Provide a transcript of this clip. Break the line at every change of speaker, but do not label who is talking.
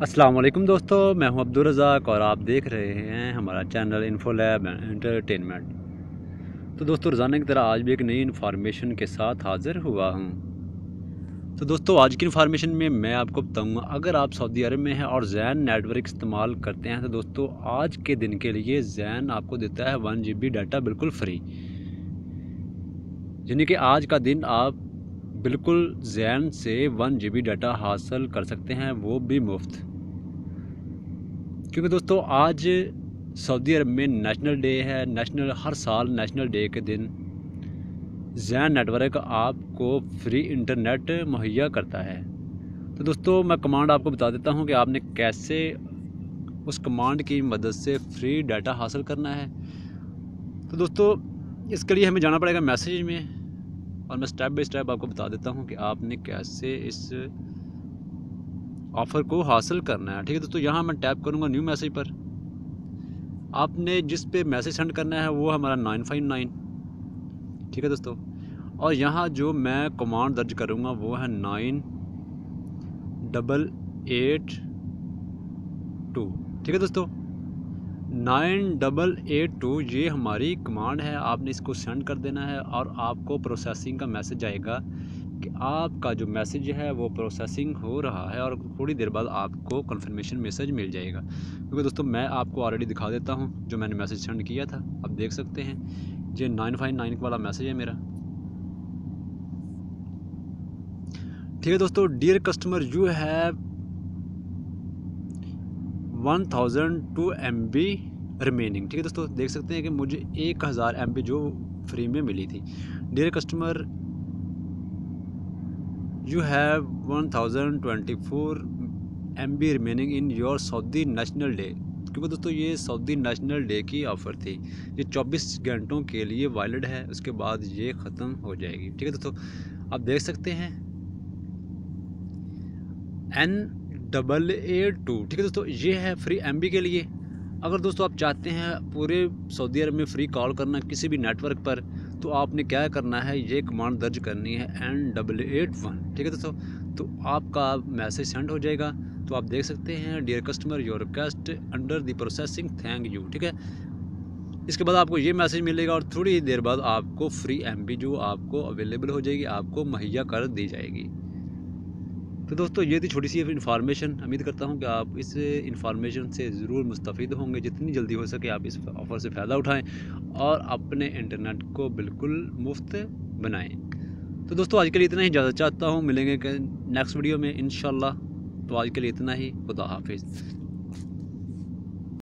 السلام علیکم دوستو، میں ہوں عبدالرزاق اور آپ دیکھ رہے ہیں ہمارا چینل انفو لیب انٹرٹینمنٹ۔ تو دوستو، روزانہ کی طرح آج بھی ایک نئی انفارمیشن کے ساتھ حاضر ہوا ہوں۔ تو دوستو، آج کی انفارمیشن میں میں آپ کو بتاؤں گا، اگر آپ سعودی عرب میں ہیں اور زین نیٹ ورک استعمال کرتے ہیں، تو دوستو، آج کے دن کے لیے زین آپ کو دیتا ہے ون جی بی ڈیٹا بالکل فری یعنی کہ آج کا دن آپ بالکل زین سے ون جی بی ڈیٹا حاصل کر سکتے ہیں، وہ بھی مفت۔ کیونکہ دوستو، آج سعودی عرب میں نیشنل ڈے ہے نیشنل ہر سال نیشنل ڈے کے دن زین نیٹ ورک آپ کو فری انٹرنیٹ مہیا کرتا ہے۔ تو دوستو، میں کمانڈ آپ کو بتا دیتا ہوں کہ آپ نے کیسے اس کمانڈ کی مدد سے فری ڈیٹا حاصل کرنا ہے۔ تو دوستو، اس کے لیے ہمیں جانا پڑے گا میسیج میں۔ اور میں سٹیپ بائی سٹیپ آپ کو بتا دیتا ہوں کہ آپ نے کیسے اس آفر کو حاصل کرنا ہے، ٹھیک ہے؟ دوستو یہاں میں ٹیپ کروں گا نیو میسیج پر۔ آپ نے جس پہ میسیج سینڈ کرنا ہے وہ ہمارا نائن فائیو نائن ٹھیک ہے دوستو؟ اور یہاں جو میں کمانڈ درج کروں گا وہ ہے نائن ڈبل ایٹ ٹو ٹھیک ہے دوستو؟ نائن ڈبل ایٹ ٹو، یہ ہماری کمانڈ ہے، آپ نے اس کو سینڈ کر دینا ہے اور آپ کو پروسیسنگ کا میسج آئے گا کہ آپ کا جو میسج ہے وہ پروسیسنگ ہو رہا ہے اور تھوڑی دیر بعد آپ کو کنفرمیشن میسج مل جائے گا۔ کیونکہ دوستو، میں آپ کو آلریڈی دکھا دیتا ہوں جو میں نے میسج سینڈ کیا تھا۔ آپ دیکھ سکتے ہیں، یہ نائن فائیو نائن والا میسج ہے میرا۔ ٹھیک ہے دوستو dear customer, you have one thousand two MB be ریمیننگ ٹھیک ہے دوستو، دیکھ سکتے ہیں کہ مجھے ایک ہزار ایم بی جو فری میں ملی تھی۔ Dear customer you have one thousand twenty four M be remaining in your Saudi national day کیونکہ دوستو، یہ سعودی نیشنل ڈے کی آفر تھی۔ یہ چوبیس گھنٹوں کے لیے وائلڈ ہے، اس کے بعد یہ ختم ہو جائے گی۔ ٹھیک ہے دوستو، آپ دیکھ سکتے ہیں۔ این ڈبل ایٹ ٹو ٹھیک ہے دوستو یہ ہے فری ایم بی کے لیے اگر دوستو آپ چاہتے ہیں پورے سعودی عرب میں فری کال کرنا کسی بھی نیٹ ورک پر تو آپ نے کیا کرنا ہے یہ کمانڈ درج کرنی ہے این ڈبل ایٹ ون ٹھیک ہے دوستو تو آپ کا میسیج سینڈ ہو جائے گا تو آپ دیکھ سکتے ہیں dear customer your request under the processing thank you ٹھیک ہے اس کے بعد آپ کو یہ میسیج ملے گا اور تھوڑی دیر بعد آپ کو فری ایم بی جو آپ کو اویلیبل ہو جائے گی آپ کو مہیا کر دی جائے گی تو دوستو، یہ تھی چھوٹی سی انفارمیشن امید کرتا ہوں کہ آپ اس انفارمیشن سے ضرور مستفید ہوں گے. جتنی جلدی ہو سکے آپ اس آفر سے فائدہ اٹھائیں اور اپنے انٹرنیٹ کو بالکل مفت بنائیں. تو دوستو، آج کے لیے اتنا ہی. اجازت چاہتا ہوں. ملیں گے نیکسٹ ویڈیو میں. انشاءاللہ. تو آج کے لیے اتنا ہی. خدا حافظ.